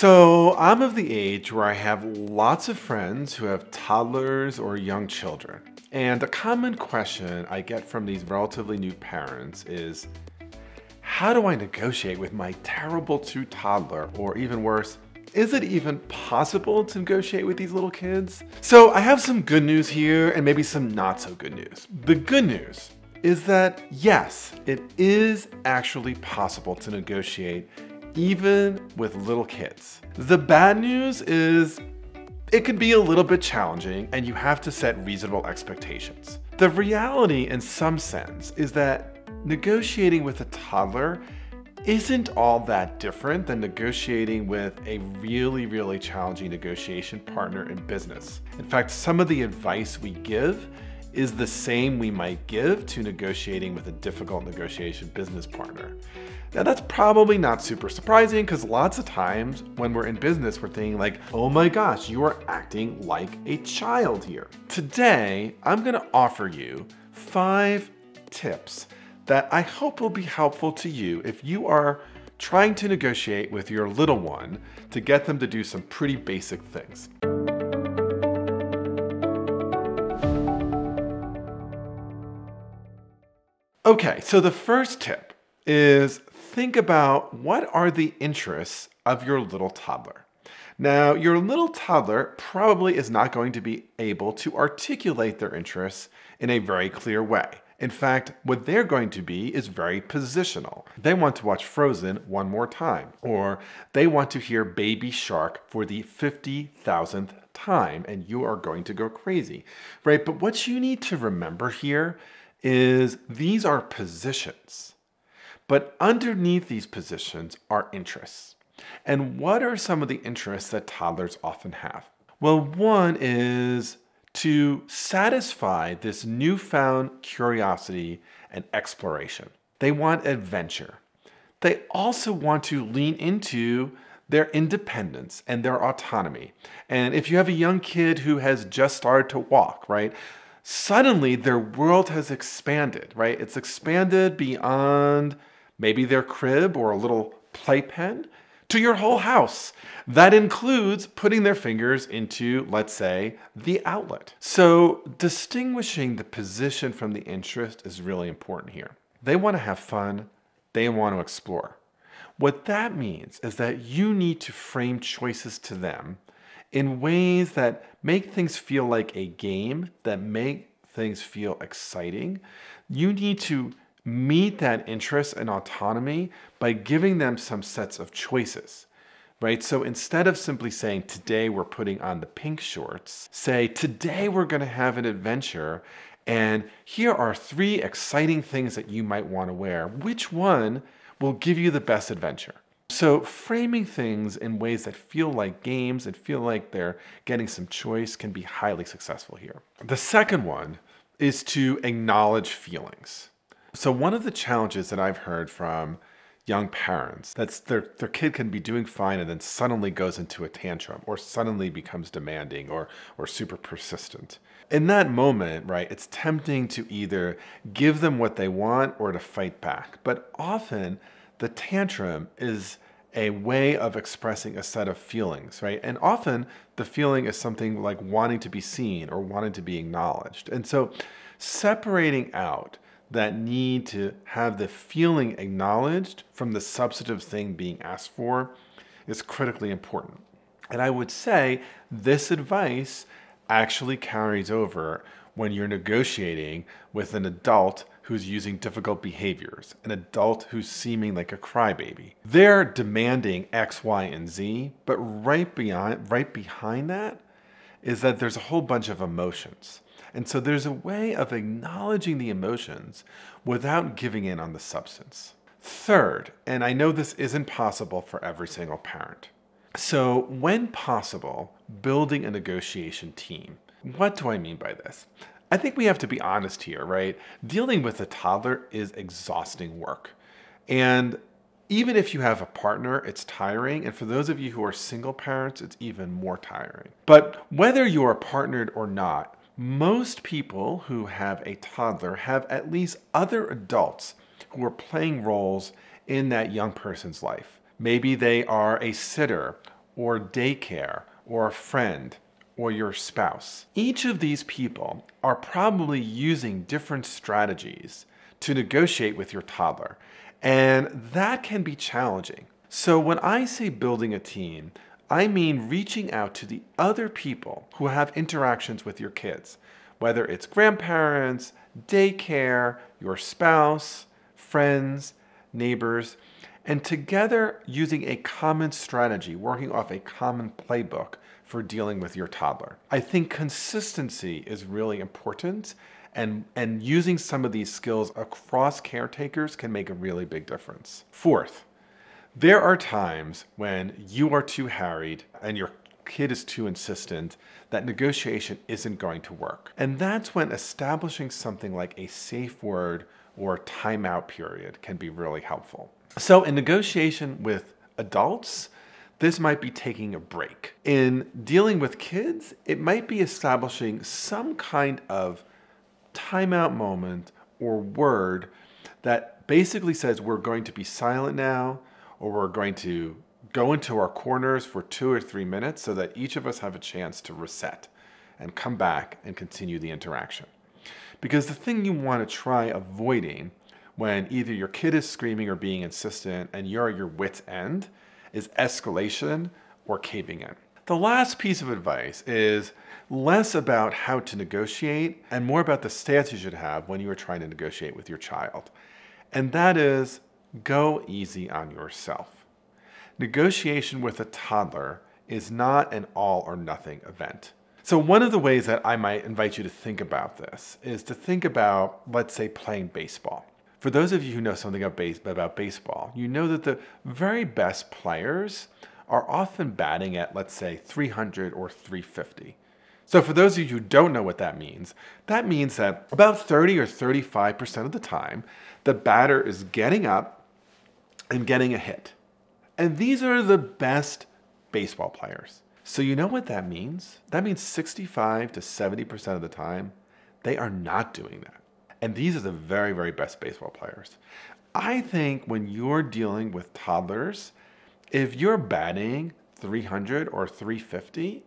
So, I'm of the age where I have lots of friends who have toddlers or young children. And a common question I get from these relatively new parents is how do I negotiate with my terrible two toddler, or even worse, is it even possible to negotiate with these little kids? So I have some good news here and maybe some not so good news. The good news is that yes, it is actually possible to negotiate even with little kids. The bad news is it can be a little bit challenging and you have to set reasonable expectations. The reality in some sense is that negotiating with a toddler isn't all that different than negotiating with a really, really challenging negotiation partner in business. In fact, some of the advice we give is the same we might give to negotiating with a difficult negotiation business partner. Now that's probably not super surprising because lots of times when we're in business, we're thinking like, oh my gosh, you are acting like a child here. Today, I'm gonna offer you five tips that I hope will be helpful to you if you are trying to negotiate with your little one to get them to do some pretty basic things. Okay, so the first tip is think about what are the interests of your little toddler. Now, your little toddler probably is not going to be able to articulate their interests in a very clear way. In fact, what they're going to be is very positional. They want to watch Frozen one more time, or they want to hear Baby Shark for the 50,000th time, and you are going to go crazy, right? But what you need to remember here is these are positions, but underneath these positions are interests. And what are some of the interests that toddlers often have? Well, one is to satisfy this newfound curiosity and exploration. They want adventure. They also want to lean into their independence and their autonomy. And if you have a young kid who has just started to walk, right? Suddenly their world has expanded, right? It's expanded beyond maybe their crib or a little playpen to your whole house. That includes putting their fingers into, let's say, the outlet. So distinguishing the position from the interest is really important here. They want to have fun, they want to explore. What that means is that you need to frame choices to them in ways that make things feel like a game, that make things feel exciting. You need to meet that interest and autonomy by giving them some sets of choices right? So instead of simply saying, today we're putting on the pink shorts, say, today we're going to have an adventure. And here are three exciting things that you might want to wear. Which one will give you the best adventure? So, framing things in ways that feel like games and feel like they're getting some choice can be highly successful here. The second one is to acknowledge feelings. So, one of the challenges that I've heard from young parents that's their, their kid can be doing fine and then suddenly goes into a tantrum or suddenly becomes demanding or, or super persistent. In that moment, right, it's tempting to either give them what they want or to fight back. But often the tantrum is a way of expressing a set of feelings, right? And often the feeling is something like wanting to be seen or wanting to be acknowledged. And so separating out that need to have the feeling acknowledged from the substantive thing being asked for is critically important. And I would say this advice actually carries over when you're negotiating with an adult who's using difficult behaviors, an adult who's seeming like a crybaby. They're demanding X, Y, and Z, but right beyond right behind that is that there's a whole bunch of emotions. And so there's a way of acknowledging the emotions without giving in on the substance. Third, and I know this isn't possible for every single parent. So, when possible, building a negotiation team. What do I mean by this? I think we have to be honest here, right? Dealing with a toddler is exhausting work. And even if you have a partner, it's tiring. And for those of you who are single parents, it's even more tiring. But whether you are partnered or not, most people who have a toddler have at least other adults who are playing roles in that young person's life. Maybe they are a sitter or daycare or a friend or your spouse. Each of these people are probably using different strategies to negotiate with your toddler, and that can be challenging. So, when I say building a team, I mean reaching out to the other people who have interactions with your kids, whether it's grandparents, daycare, your spouse, friends, neighbors, and together using a common strategy, working off a common playbook for dealing with your toddler. I think consistency is really important and, and using some of these skills across caretakers can make a really big difference. Fourth, there are times when you are too harried and your kid is too insistent that negotiation isn't going to work. And that's when establishing something like a safe word or timeout period can be really helpful. So, in negotiation with adults, this might be taking a break. In dealing with kids, it might be establishing some kind of timeout moment or word that basically says we're going to be silent now or we're going to go into our corners for two or three minutes so that each of us have a chance to reset and come back and continue the interaction. Because the thing you want to try avoiding when either your kid is screaming or being insistent and you're at your wit's end is escalation or caving in. The last piece of advice is less about how to negotiate and more about the stance you should have when you are trying to negotiate with your child. And that is go easy on yourself. Negotiation with a toddler is not an all or nothing event. So, one of the ways that I might invite you to think about this is to think about, let's say, playing baseball. For those of you who know something about baseball, you know that the very best players are often batting at, let's say, 300 or 350. So, for those of you who don't know what that means, that means that about 30 or 35% of the time, the batter is getting up and getting a hit. And these are the best baseball players. So, you know what that means? That means 65 to 70% of the time, they are not doing that. And these are the very, very best baseball players. I think when you're dealing with toddlers, if you're batting 300 or 350,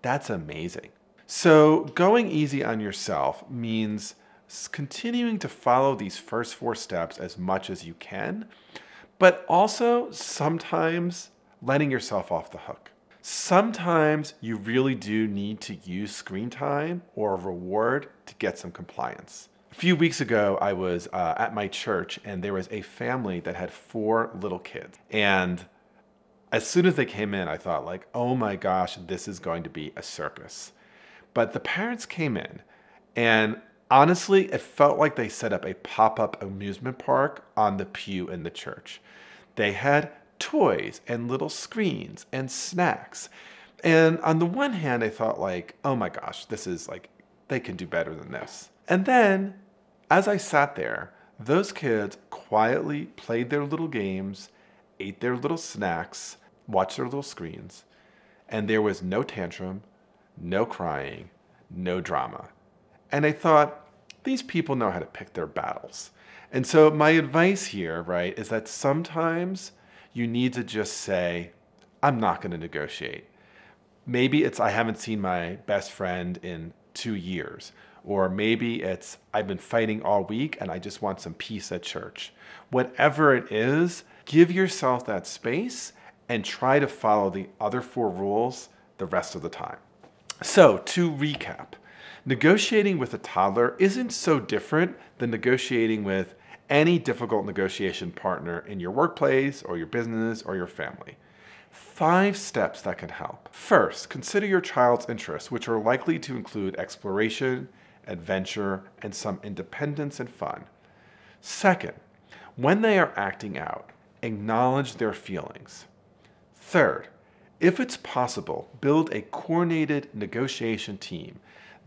that's amazing. So, going easy on yourself means continuing to follow these first four steps as much as you can, but also sometimes letting yourself off the hook. Sometimes you really do need to use screen time or a reward to get some compliance. A few weeks ago, I was uh, at my church and there was a family that had four little kids. And as soon as they came in, I thought like, oh my gosh, this is going to be a circus. But the parents came in and honestly, it felt like they set up a pop-up amusement park on the pew in the church. They had toys and little screens and snacks. And on the one hand, I thought like, oh my gosh, this is like, they can do better than this. And then as I sat there, those kids quietly played their little games, ate their little snacks, watched their little screens, and there was no tantrum, no crying, no drama. And I thought, these people know how to pick their battles. And so my advice here, right, is that sometimes you need to just say, I'm not going to negotiate. Maybe it's I haven't seen my best friend in two years. Or maybe it's I've been fighting all week and I just want some peace at church. Whatever it is, give yourself that space and try to follow the other four rules the rest of the time. So, to recap, negotiating with a toddler isn't so different than negotiating with any difficult negotiation partner in your workplace or your business or your family. Five steps that can help. First, consider your child's interests, which are likely to include exploration, adventure, and some independence and fun. Second, when they are acting out, acknowledge their feelings. Third, if it's possible, build a coordinated negotiation team.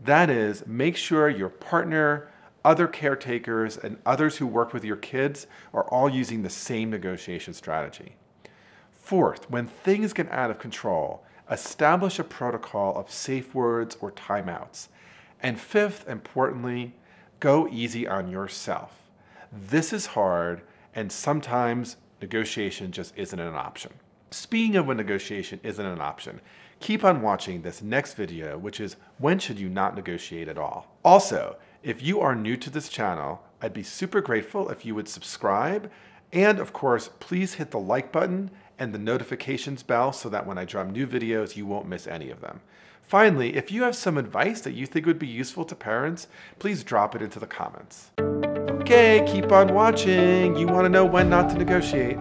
That is, make sure your partner, other caretakers, and others who work with your kids are all using the same negotiation strategy. Fourth, when things get out of control, establish a protocol of safe words or timeouts. And fifth, importantly, go easy on yourself. This is hard, and sometimes negotiation just isn't an option. Speaking of when negotiation isn't an option, keep on watching this next video, which is when should you not negotiate at all? Also, if you are new to this channel, I'd be super grateful if you would subscribe. And of course, please hit the like button and the notifications bell so that when I drop new videos, you won't miss any of them. Finally, if you have some advice that you think would be useful to parents, please drop it into the comments. Okay, keep on watching. You want to know when not to negotiate.